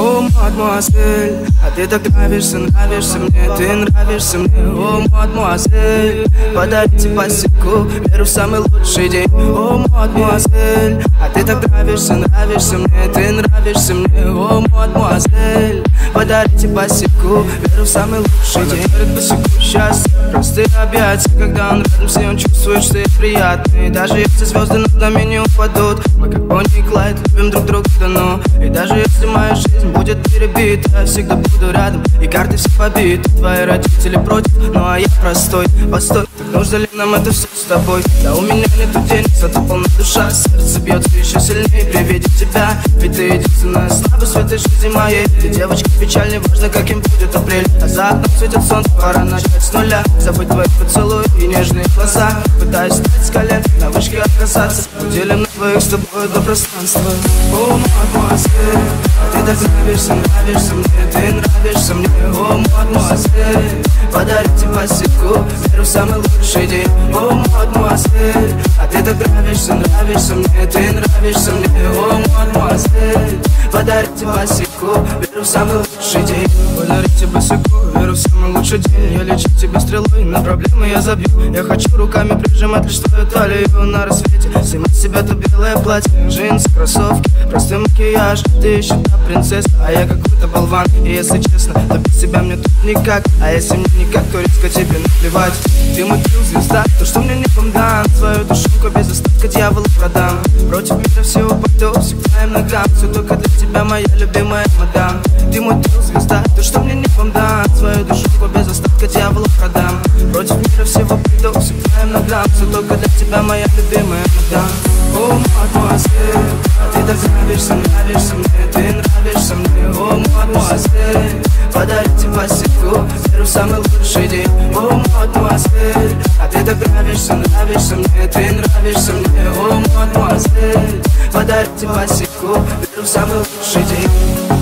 О, мадемуазель, а ты так нравишься, нравишься мне Ты нравишься мне, о, мадемуазель Подарите посеку, веру в самый лучший день. О, мадемуазель, а ты так нравишься, нравишься мне Ты нравишься мне, о, мадемуазель Подарите посеку, веру в самый лучший день. Говорит посеку счастье, простые объятия Когда он рядом с ней, он чувствует, что ей приятно И даже если звезды над нами не упадут Мы как Бонни и Клайд любим друг друга давно И даже если моя жизнь будет перебита Я всегда буду рядом, и карты все побиты. Твои родители против, ну а я простой. Постой, так нужно ли нам это все с тобой? Да у меня нету денег, зато полна душа Сердце бьется еще сильнее при виде тебя. Ведь ты единственная слабость в этой жизни моей. Ты девочка печаль, не важно каким будет апрель. А за окном светит солнце, пора начать с нуля. Забыть твои поцелуи и нежные глаза. Пытаюсь встать с колен, на вышке отказаться. Уделим на двоих с тобой до пространства. О, мадемуазель, ты так нравишься, нравишься мне. Ты нравишься мне, о, мадемуазель Подарите посеку, веру в самый лучший день. О, мадемуазель, ты нравишься, нравишься мне Ты нравишься мне, о, мадемуазель Подарите посеку, веру в самый лучший день. Подарите посеку, веру в самый лучший день. Я лечу тебе стрелой, на проблемы я забью. Я хочу руками прижимать лишь твою талию на рассвете. Снимать себя то белое платье, джинсы, кроссовки Простой макияж, ты еще та принцесса А я какой-то болван, и если честно То без себя мне тут никак, а если мне никак То резко тебе наплевать. Ты мой звезда, то что мне небом дан Твою душонку без остатка дьяволу продам Против мира всего пойду, всегда им ногам Все только для тебя, моя любимая мадам. Ты мой килл, звезда, то что мне небом дан. Твою душонку без остатка дьяволу продам. Против мира всего пойду, всегда им ногам Все только для тебя, моя любимая мадам. О, мадемуазель, ты так нравишься, нравишься мне Ты нравишься мне, о, мадемуазель Подарите посеку, веру в самый лучший день. О, мадемуазель, а ты так нравишься, нравишься мне Ты нравишься мне, о, мадемуазель Подарите посеку, веру в самый лучший день